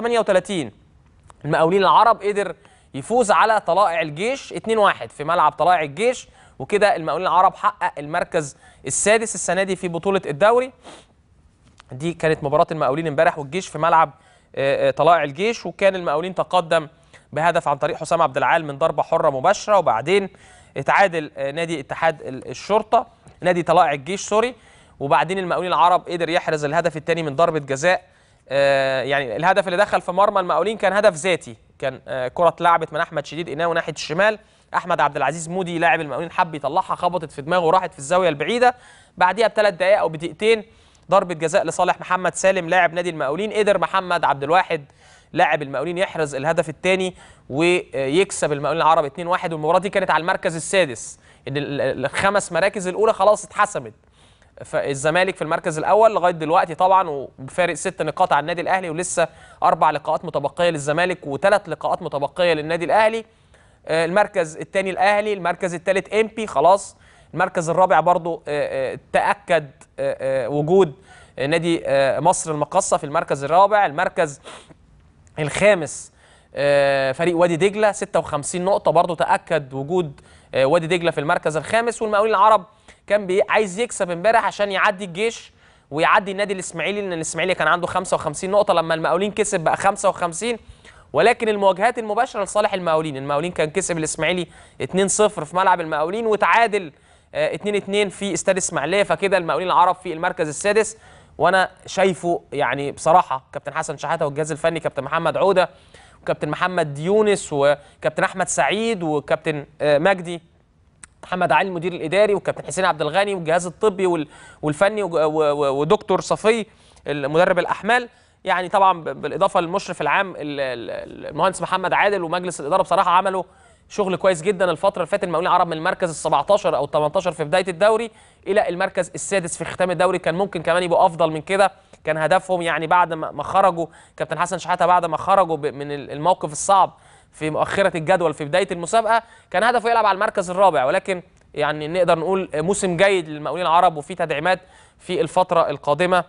38 المقاولين العرب قدر يفوز على طلائع الجيش 2-1 في ملعب طلائع الجيش وكده المقاولين العرب حقق المركز السادس السنة دي في بطولة الدوري. دي كانت مباراة المقاولين امبارح والجيش في ملعب آه، آه، طلائع الجيش وكان المقاولين تقدم بهدف عن طريق حسام عبد العال من ضربة حرة مباشرة وبعدين اتعادل نادي اتحاد ال- الشرطة نادي طلائع الجيش سوري. وبعدين المقاولين العرب قدر يحرز الهدف الثاني من ضربة جزاء. آه، يعني الهدف اللي دخل في مرمى المقاولين كان هدف ذاتي كان آه، كرة اتلعبت من أحمد شديد قناوي ناحيه الشمال. أحمد عبد العزيز مودي لاعب المقاولين حب يطلعها خبطت في دماغه وراحت في الزاوية البعيدة. بعديها بثلاث دقائق أو بدقيقتين ضربة جزاء لصالح محمد سالم لاعب نادي المقاولين قدر محمد عبد الواحد لاعب المقاولين يحرز الهدف الثاني ويكسب المقاولين العرب 2-1 والمباراة دي كانت على المركز السادس. إن ال- ال- الخمس مراكز الأولى خلاص اتحسمت. فالزمالك في المركز الأول لغاية دلوقتي طبعا وبفارق ست نقاط عن النادي الأهلي ولسه أربع لقاءات متبقية للزمالك وثلاث لقاءات متبقية للنادي الأهلي. آه، المركز الثاني الأهلي المركز الثالث امبي خلاص. المركز الرابع برضو آه، آه، تأكد وجود نادي مصر المقصه في المركز الرابع. المركز الخامس آه، فريق وادي دجلة 56 نقطة برضو تأكد وجود آه، وادي دجلة في المركز الخامس. والمقاولين العرب كان عايز يكسب امبارح عشان يعدي الجيش ويعدي النادي الإسماعيلي لأن الإسماعيلي كان عنده 55 نقطة. لما المقاولين كسب بقى 55 ولكن المواجهات المباشرة لصالح المقاولين. المقاولين كان كسب الإسماعيلي 2-0 في ملعب المقاولين وتعادل آه، 2-2 في استاد إسماعيلية. فكده المقاولين العرب في المركز السادس. وأنا شايفه يعني بصراحة كابتن حسن شحاتة والجهاز الفني كابتن محمد عودة وكابتن محمد يونس وكابتن أحمد سعيد وكابتن آه، مجدي محمد علي المدير الإداري وكابتن حسين عبد الغني والجهاز الطبي وال- والفني ودكتور صفي المدرب الأحمال. يعني طبعا بالإضافة للمشرف العام ال- ال- المهندس محمد عادل ومجلس الإدارة بصراحة عملوا شغل كويس جدا الفترة اللي فاتت المقاولين العرب من المركز ال 17 أو ال 18 في بداية الدوري إلى المركز السادس في ختام الدوري. كان ممكن كمان يبقوا أفضل من كده. كان هدفهم يعني بعد ما خرجوا كابتن حسن شحاتة بعد ما خرجوا من ال- الموقف الصعب في مؤخرة الجدول في بداية المسابقة كان هدفه يلعب على المركز الرابع. ولكن يعني نقدر نقول موسم جيد للمقاولين العرب وفي تدعيمات في الفترة القادمة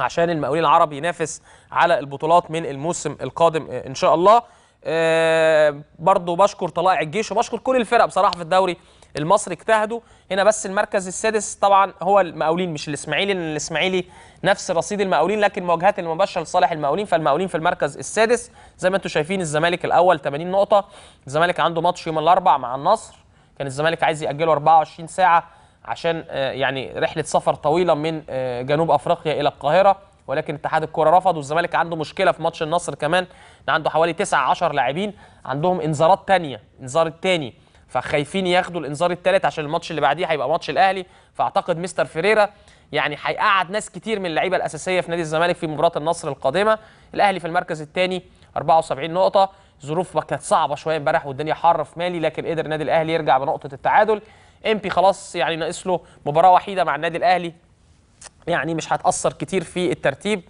عشان المقاولين العرب ينافس على البطولات من الموسم القادم إن شاء الله. آه، برضو بشكر طلائع الجيش وبشكر كل الفرق بصراحة في الدوري المصري اجتهدوا. هنا بس المركز السادس طبعا هو المقاولين مش الإسماعيلي لأن الإسماعيلي نفس رصيد المقاولين لكن مواجهات المباشرة لصالح المقاولين. فالمقاولين في المركز السادس زي ما أنتم شايفين الزمالك الأول 80 نقطة الزمالك عنده ماتش يوم الأربع مع النصر. كان الزمالك عايز يأجله 24 ساعة عشان آه، يعني رحلة سفر طويلة من آه، جنوب أفريقيا إلى القاهرة. ولكن اتحاد الكره رفض والزمالك عنده مشكلة في ماتش النصر كمان. إن عنده حوالي 9 10 لاعبين عندهم انذارات تانية انذار التاني. فخايفين ياخدوا الانذار الثالث عشان الماتش اللي بعديه هيبقى ماتش الأهلي. فأعتقد مستر فيريرا يعني هيقعد ناس كتير من اللعيبة الأساسية في نادي الزمالك في مباراة النصر القادمة. الأهلي في المركز الثاني 74 نقطة. ظروف كانت صعبة شوية امبارح والدنيا حر في مالي لكن قدر النادي الأهلي يرجع بنقطة التعادل. امبي خلاص يعني ناقص له مباراة وحيدة مع النادي الأهلي. يعني مش هتأثر كتير في الترتيب.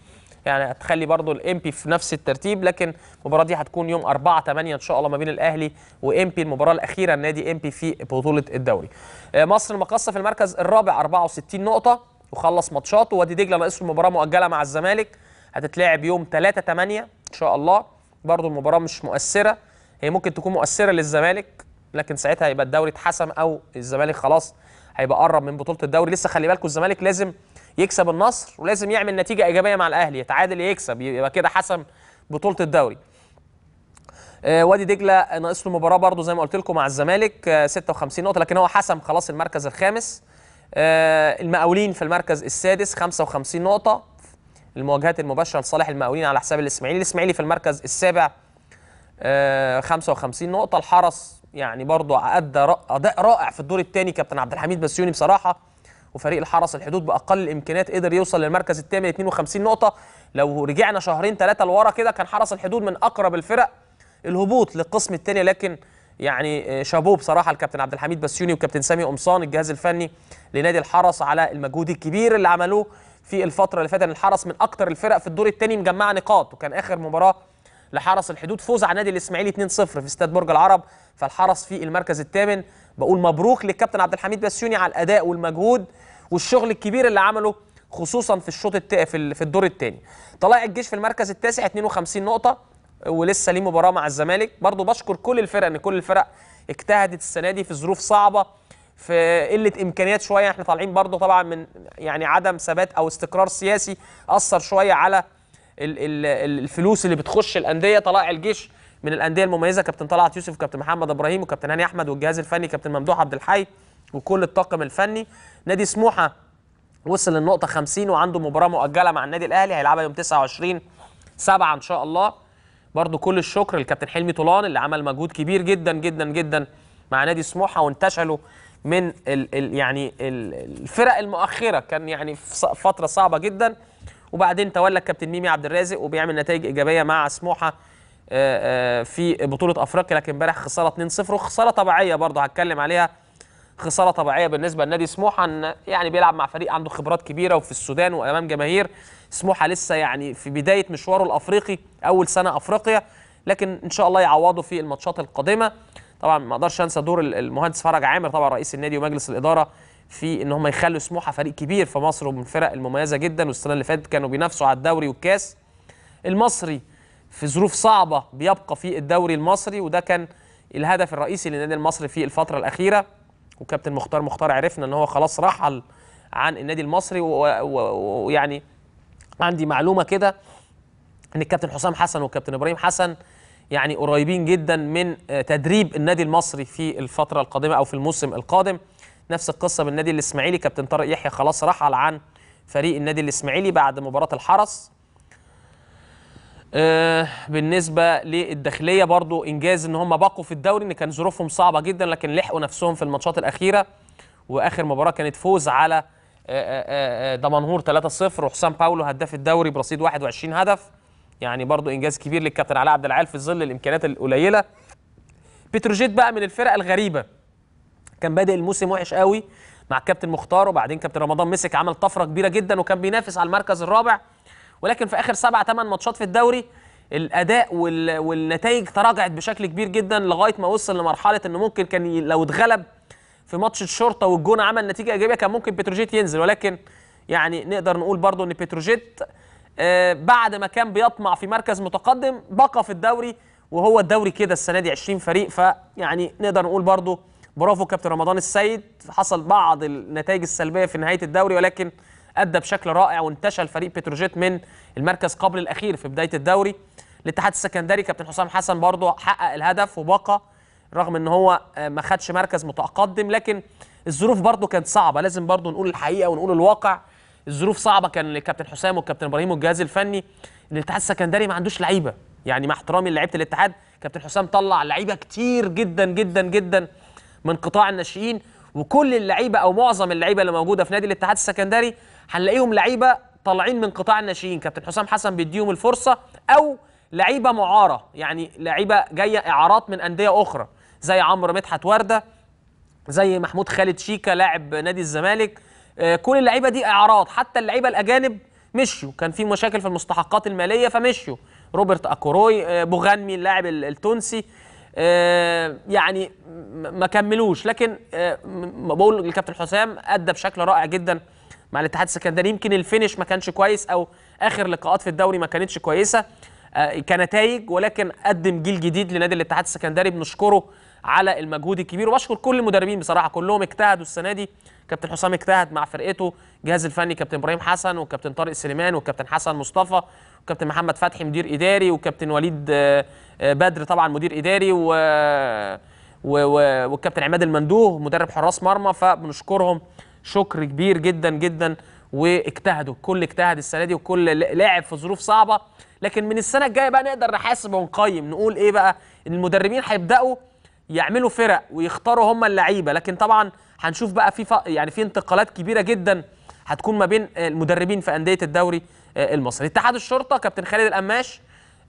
يعني هتخلي برضو الامبي في نفس الترتيب لكن المباراة دي هتكون يوم 4 8 إن شاء الله ما بين الأهلي وامبي المباراة الأخيرة النادي امبي في بطولة الدوري. آه، مصر المقاصه في المركز الرابع 64 نقطة وخلص ماتشاته. وادي دجلة ناقص له مباراة مؤجلة مع الزمالك. هتتلعب يوم 3 8 إن شاء الله. برضو المباراة مش مؤثرة. هي ممكن تكون مؤثرة للزمالك لكن ساعتها هيبقى الدوري اتحسم أو الزمالك خلاص هيبقى قرب من بطولة الدوري. لسه خلي بالكم الزمالك لازم يكسب النصر ولازم يعمل نتيجة إيجابية مع الأهلي يتعادل يكسب يبقى كده حسم بطولة الدوري. آه، وادي دجلة ناقص له مباراة برضه زي ما قلت لكم مع الزمالك آه، 56 نقطة لكن هو حسم خلاص المركز الخامس. آه، المقاولين في المركز السادس 55 نقطة. المواجهات المباشرة لصالح المقاولين على حساب الإسماعيلي. الإسماعيلي في المركز السابع آه، 55 نقطة. الحرس يعني برضه أدى رأ- أداء رائع في الدور الثاني كابتن عبد الحميد بسيوني بصراحة. وفريق الحرس الحدود بأقل الإمكانيات قدر يوصل للمركز الثامن 52 نقطة. لو رجعنا شهرين ثلاثة لورا كده كان حرس الحدود من أقرب الفرق الهبوط للقسم الثاني لكن يعني آه، شابوه بصراحة الكابتن عبد الحميد بسيوني وكابتن سامي قمصان الجهاز الفني لنادي الحرس على المجهود الكبير اللي عملوه في الفترة اللي فاتت. الحرس من أكتر الفرق في الدور الثاني مجمعة نقاط وكان آخر مباراة لحرس الحدود. فوز على نادي الإسماعيلي 2-0 في استاد برج العرب. فالحرس في المركز الثامن بقول مبروك للكابتن عبد الحميد بسيوني على الأداء والمجهود والشغل الكبير اللي عمله خصوصا في الشوط الت... في ال- في الدور الثاني طلائع الجيش في المركز التاسع 52 نقطة ولسه ليه مباراة مع الزمالك. برضو بشكر كل الفرق إن كل الفرق اجتهدت السنة دي في ظروف صعبة في قلة إمكانيات شوية. إحنا طالعين برضو طبعا من يعني عدم ثبات أو استقرار سياسي أثر شوية على الفلوس اللي بتخش الأندية طلائع الجيش من الأندية المميزة كابتن طلعت يوسف وكابتن محمد إبراهيم وكابتن هاني أحمد والجهاز الفني كابتن ممدوح عبد الحي وكل الطاقم الفني. نادي سموحة وصل للنقطة 50 وعنده مباراة مؤجلة مع النادي الأهلي هيلعبها يوم 29 7 إن شاء الله. برضو كل الشكر للكابتن حلمي طولان اللي عمل مجهود كبير جدا جدا جدا مع نادي سموحة وانتشلوا من ال ال يعني ال الفرق المؤخرة. كان يعني فترة صعبة جدا. وبعدين تولى الكابتن ميمي عبد الرازق وبيعمل نتائج إيجابية مع سموحة آه، آه، في بطولة أفريقيا لكن امبارح خسارة 2-0 وخسارة طبيعية برضه هتكلم عليها. خسارة طبيعية بالنسبة لنادي سموحة إن يعني بيلعب مع فريق عنده خبرات كبيرة وفي السودان وأمام جماهير. سموحة لسه يعني في بداية مشواره الأفريقي أول سنة أفريقيا لكن إن شاء الله يعوضوا في الماتشات القادمة. طبعا ما أقدرش أنسى دور ال- المهندس فرج عامر طبعا رئيس النادي ومجلس الإدارة في إن هم يخلوا سموحة فريق كبير في مصر ومن الفرق المميزة جدا والسنة اللي فاتت كانوا بينافسوا على الدوري والكاس. المصري في ظروف صعبة بيبقى في الدوري المصري وده كان الهدف الرئيسي للنادي المصري في الفترة الأخيرة. وكابتن مختار مختار عرفنا إن هو خلاص رحل عن النادي المصري ويعني عندي معلومة كده إن الكابتن حسام حسن والكابتن إبراهيم حسن يعني قريبين جدا من تدريب النادي المصري في الفترة القادمة أو في الموسم القادم. نفس القصة بالنادي الإسماعيلي. كابتن طارق يحيى خلاص رحل عن فريق النادي الإسماعيلي بعد مباراة الحرس. آه، بالنسبة للداخلية برضو إنجاز إن هم بقوا في الدوري إن كان ظروفهم صعبة جدا لكن لحقوا نفسهم في الماتشات الأخيرة. وآخر مباراة كانت فوز على آه، آه، آه، دمنهور 3-0 وحسام باولو هداف الدوري برصيد 21 هدف. يعني برضو إنجاز كبير للكابتن علاء عبد العال في ظل الإمكانيات القليلة. بتروجيت بقى من الفرق الغريبة. كان بادئ الموسم وحش قوي مع الكابتن مختار وبعدين كابتن رمضان مسك عمل طفرة كبيرة جدا وكان بينافس على المركز الرابع. ولكن في آخر سبع ثمان ماتشات في الدوري الأداء وال... والنتائج تراجعت بشكل كبير جدا لغاية ما وصل لمرحلة إنه ممكن كان ي... لو اتغلب في ماتش الشرطة والجونة عمل نتيجة إيجابية كان ممكن بتروجيت ينزل. ولكن يعني نقدر نقول برضو إن بتروجيت آه بعد ما كان بيطمع في مركز متقدم بقى في الدوري وهو الدوري كده السنة دي 20 فريق. فيعني نقدر نقول برضو برافو كابتن رمضان السيد. حصل بعض النتائج السلبية في نهاية الدوري ولكن أدى بشكل رائع وانتشل فريق بتروجيت من المركز قبل الأخير في بداية الدوري. الاتحاد السكندري كابتن حسام حسن برضه حقق الهدف وبقى رغم إن هو ما خدش مركز متقدم لكن الظروف برضه كانت صعبة. لازم برضه نقول الحقيقة ونقول الواقع. الظروف صعبة كان للكابتن حسام والكابتن إبراهيم والجهاز الفني. الاتحاد السكندري ما عندوش لعيبة. يعني مع احترامي لعيبه الاتحاد كابتن حسام طلع لعيبة كتير جدا جدا جدا. من قطاع الناشئين وكل اللعيبة أو معظم اللعيبة اللي موجودة في نادي الاتحاد السكندري هنلاقيهم لعيبة طالعين من قطاع الناشئين. كابتن حسام حسن بيديهم الفرصة أو لعيبة معارة يعني لعيبة جاية إعارات من أندية أخرى زي عمرو مدحت وردة زي محمود خالد شيكا لاعب نادي الزمالك. آه، كل اللعيبة دي إعارات. حتى اللعيبة الأجانب مشيوا. كان في مشاكل في المستحقات المالية فمشيوا. روبرت أكوروي آه، بوغانمي اللاعب ال- التونسي. يعني م- ما كملوش. لكن آه، بقول الكابتن حسام أدى بشكل رائع جدا مع الاتحاد السكندري. يمكن ال finish ما كانش كويس أو آخر لقاءات في الدوري ما كانتش كويسة. آه، كنتائج ولكن قدم جيل جديد لنادي الاتحاد السكندري. بنشكره على المجهود الكبير. وبشكر كل المدربين بصراحة. كلهم اجتهدوا السنة دي. كابتن حسام اجتهد مع فرقته. الجهاز الفني كابتن إبراهيم حسن وكابتن طارق سليمان وكابتن حسن مصطفى. وكابتن محمد فتحي مدير إداري وكابتن وليد آه، آه، بدر طبعا مدير إداري و والكابتن عماد المندوه مدرب حراس مرمى. فبنشكرهم. شكر كبير جدا جدا واجتهدوا. الكل اجتهد السنة دي وكل لاعب في ظروف صعبة. لكن من السنة الجاية بقى نقدر نحاسب ونقيم. نقول إيه بقى؟ المدربين هيبدأوا يعملوا فرق ويختاروا هم اللعيبة. لكن طبعا هنشوف بقى في يعني في انتقالات كبيرة جدا هتكون ما بين المدربين في أندية الدوري المصري. اتحاد الشرطة كابتن خالد القماش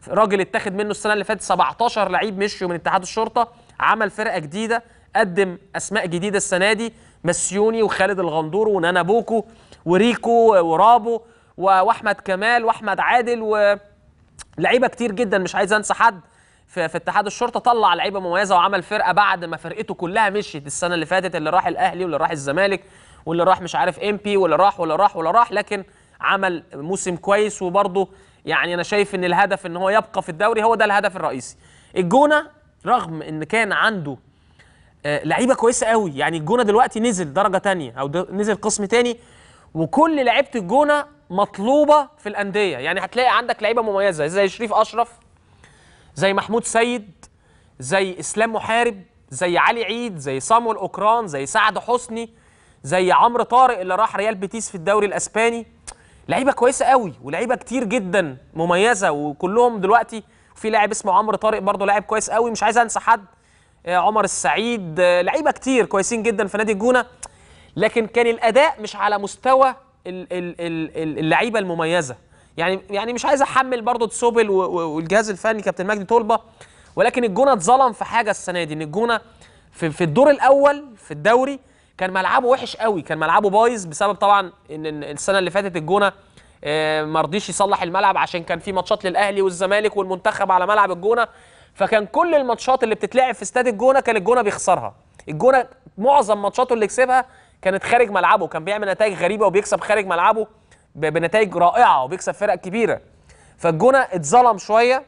راجل اتاخد منه السنة اللي فاتت 17 لعيب مشيوا من اتحاد الشرطة عمل فرقة جديدة قدم أسماء جديدة السنة دي مسيوني وخالد الغندور ونانا بوكو وريكو ورابو وأحمد كمال وأحمد عادل و لعيبة كتير جدا مش عايز أنسى حد في, في اتحاد الشرطة طلع لعيبة مميزة وعمل فرقة بعد ما فرقته كلها مشيت السنة اللي فاتت اللي راح الأهلي واللي راح الزمالك واللي راح مش عارف إنبي واللي راح واللي راح واللي راح لكن عمل موسم كويس وبرضه يعني أنا شايف إن الهدف إن هو يبقى في الدوري هو ده الهدف الرئيسي. الجونة رغم إن كان عنده آه، لعيبة كويسة قوي يعني الجونة دلوقتي نزل درجة تانية أو نزل قسم تاني وكل لعيبة الجونة مطلوبة في الأندية. يعني هتلاقي عندك لعيبة مميزة زي شريف أشرف زي محمود سيد زي إسلام محارب زي علي عيد زي صامويل أوكران زي سعد حسني زي عمرو طارق اللي راح ريال بيتيس في الدوري الأسباني. لعيبة كويسة قوي ولعيبة كتير جدا مميزة وكلهم دلوقتي في لاعب اسمه عمرو طارق برضه لاعب كويس قوي مش عايز انسى حد آه، عمر السعيد آه، لعيبة كتير كويسين جدا في نادي الجونة. لكن كان الأداء مش على مستوى ال- ال- ال- ال- اللعيبة المميزة. يعني يعني مش عايز أحمل برضه تسوبل والجهاز الفني كابتن مجدي طلبة ولكن الجونة اتظلم في حاجة السنة دي إن الجونة في, في الدور الأول في الدوري كان ملعبه وحش قوي كان ملعبه بايظ بسبب طبعا إن السنة اللي فاتت الجونة آه، ما رضيش يصلح الملعب عشان كان في ماتشات للأهلي والزمالك والمنتخب على ملعب الجونة. فكان كل الماتشات اللي بتتلعب في استاد الجونة كان الجونة بيخسرها. الجونة معظم ماتشاته اللي كسبها كانت خارج ملعبه كان بيعمل نتائج غريبة وبيكسب خارج ملعبه بنتائج رائعة وبيكسب فرق كبيرة. فالجونة اتظلم شوية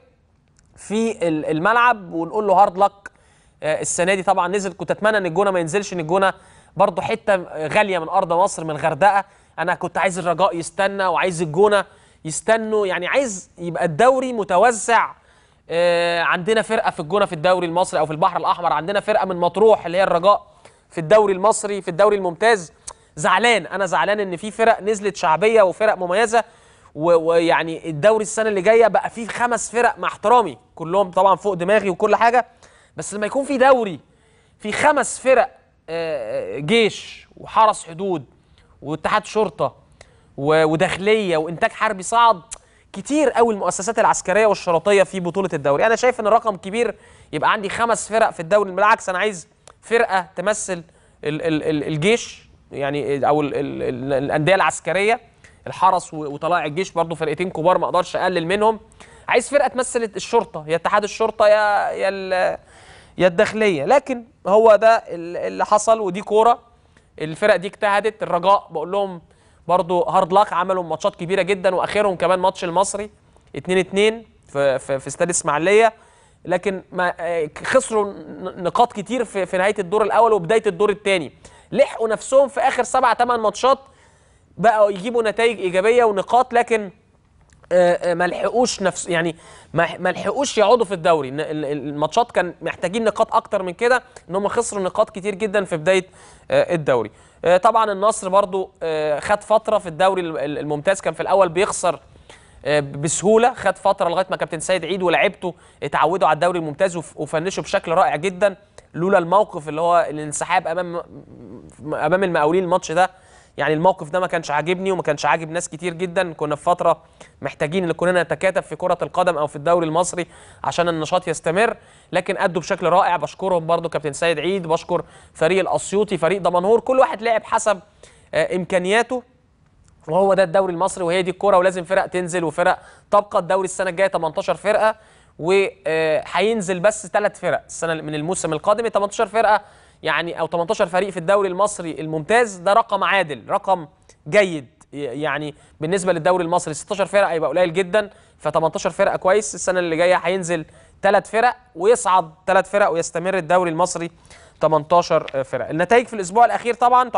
في ال- الملعب ونقول له هارد لك السنة دي طبعا نزل كنت أتمنى إن الجونة ما ينزلش إن الجونة برضه حتة غالية من أرض مصر من الغردقه أنا كنت عايز الرجاء يستنى وعايز الجونة يستنوا. يعني عايز يبقى الدوري متوزع. آه، عندنا فرقة في الجونة في الدوري المصري أو في البحر الأحمر. عندنا فرقة من مطروح اللي هي الرجاء في الدوري المصري في الدوري الممتاز. زعلان. أنا زعلان إن في فرق نزلت شعبية وفرق مميزة. ويعني الدوري السنة اللي جاية بقى فيه خمس فرق مع احترامي. كلهم طبعا فوق دماغي وكل حاجة. بس لما يكون في دوري في خمس فرق جيش وحرس حدود واتحاد شرطة وداخلية وإنتاج حربي صعد كتير قوي المؤسسات العسكرية والشرطية في بطولة الدوري. أنا شايف إن الرقم كبير يبقى عندي خمس فرق في الدوري. بالعكس أنا عايز فرقة تمثل ال ال ال الجيش يعني أو ال ال ال الأندية العسكرية. الحرس وطلائع الجيش برضو فرقتين كبار ما أقدرش أقلل منهم. عايز فرقة تمثل الشرطة يا اتحاد الشرطة يا يا يا الداخليه لكن هو ده ال- اللي حصل ودي كورة. الفرق دي اجتهدت. الرجاء بقول لهم برضو هارد لاك عملوا ماتشات كبيرة جدا وآخرهم كمان ماتش المصري 2 2 في في, في استاد إسماعيلية. لكن ما خسروا نقاط كتير في, في نهاية الدور الأول وبداية الدور الثاني لحقوا نفسهم في آخر سبع ثمان ماتشات بقوا يجيبوا نتائج إيجابية ونقاط. لكن ما لحقوش نفس يعني ما لحقوش يقعدوا في الدوري. الماتشات كان محتاجين نقاط أكتر من كده إن هم خسروا نقاط كتير جدا في بداية آه، الدوري. آه، طبعا النصر برضو آه، خد فترة في الدوري ال- ال- الممتاز. كان في الأول بيخسر آه، بسهولة خد فترة لغاية ما كابتن سيد عيد ولاعيبته اتعودوا على الدوري الممتاز وف- وفنشوا بشكل رائع جدا. لولا الموقف اللي هو الانسحاب امام أمام المقاولين الماتش ده يعني الموقف ده ما كانش عاجبني وما كانش عاجب ناس كتير جدا. كنا في فترة محتاجين إن كلنا نتكاتف في كرة القدم أو في الدوري المصري عشان النشاط يستمر لكن أدوا بشكل رائع. بشكرهم برضو كابتن سيد عيد بشكر فريق الأسيوطي فريق دمنهور. كل واحد لعب حسب آه، إمكانياته وهو ده الدوري المصري وهي دي الكوره ولازم فرق تنزل وفرق تبقى. الدوري السنة الجاية 18 فرقة وهينزل بس ثلاث فرق السنة من الموسم القادم. 18 فرقة يعني أو 18 فريق في الدوري المصري الممتاز ده رقم عادل رقم جيد. يعني بالنسبة للدوري المصري 16 فرقة هيبقى قليل جدا ف 18 فرقة كويس السنة اللي جاية هينزل ثلاث فرق ويصعد ثلاث فرق ويستمر الدوري المصري 18 فرقة. النتائج في الأسبوع الأخير طبعا